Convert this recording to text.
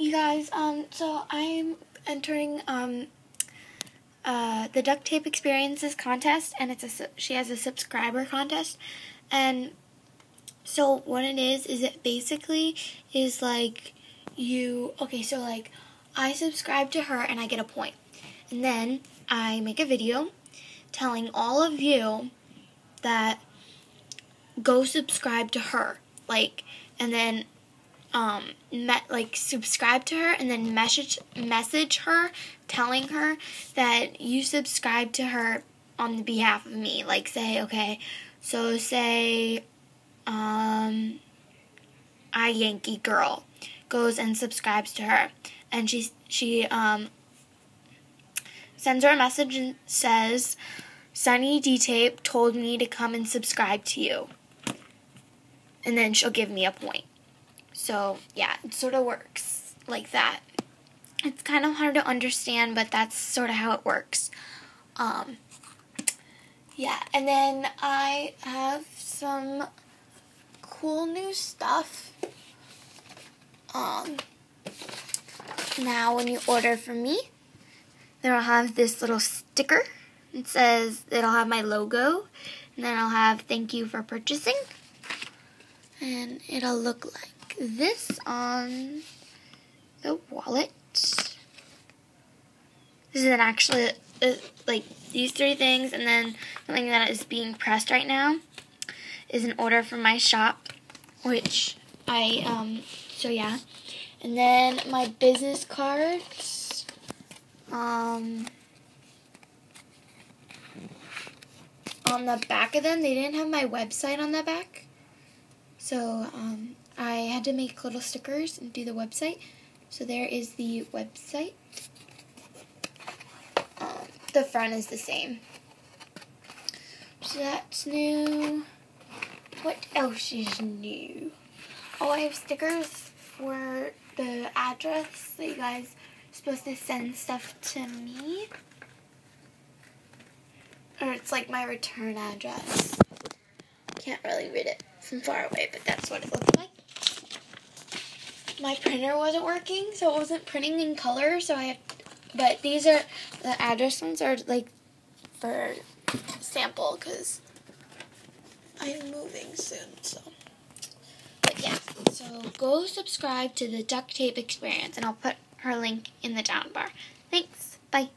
you guys, um, so I'm entering um, uh, the duct tape experiences contest, and it's a she has a subscriber contest, and so what it is is it basically is like you okay, so like I subscribe to her and I get a point, and then I make a video telling all of you that go subscribe to her, like, and then um met like subscribe to her and then message message her telling her that you subscribe to her on the behalf of me. Like say okay so say um I Yankee girl goes and subscribes to her. And she she um sends her a message and says Sunny D Tape told me to come and subscribe to you. And then she'll give me a point so, yeah, it sort of works like that. It's kind of hard to understand, but that's sort of how it works. Um, yeah, and then I have some cool new stuff. Um, now, when you order from me, then I'll have this little sticker. It says it'll have my logo, and then I'll have thank you for purchasing. And it'll look like this on the wallet. This is an actually uh, like these three things, and then something that is being pressed right now is an order from my shop, which I um so yeah, and then my business cards. Um, on the back of them, they didn't have my website on the back. So, um, I had to make little stickers and do the website. So there is the website. Um, the front is the same. So that's new. What else is new? Oh, I have stickers for the address that you guys are supposed to send stuff to me. Or it's like my return address. Can't really read it from far away, but that's what it looks like my printer wasn't working, so it wasn't printing in color. So I have, but these are the address ones are like for sample because I'm moving soon. So, but yeah, so go subscribe to the duct tape experience, and I'll put her link in the down bar. Thanks. Bye.